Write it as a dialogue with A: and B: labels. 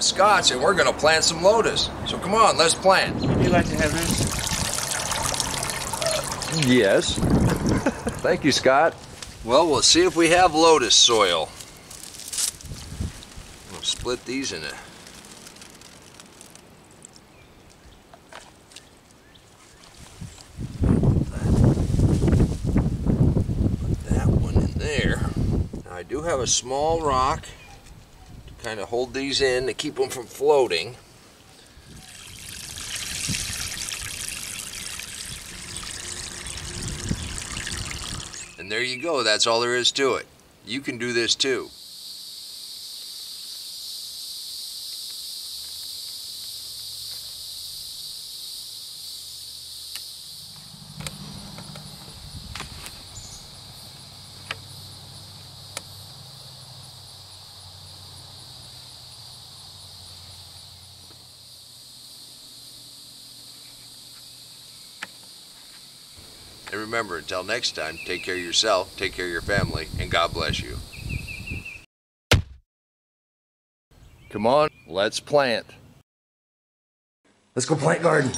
A: We're Scott's and we're gonna plant some lotus. So come on, let's plant.
B: Would you like to have this?
A: Uh, yes. Thank you, Scott. Well, we'll see if we have lotus soil. We'll split these in a Put that one in there. Now, I do have a small rock to kind of hold these in to keep them from floating. And there you go. That's all there is to it. You can do this too. And remember, until next time, take care of yourself, take care of your family, and God bless you. Come on, let's plant.
C: Let's go plant garden.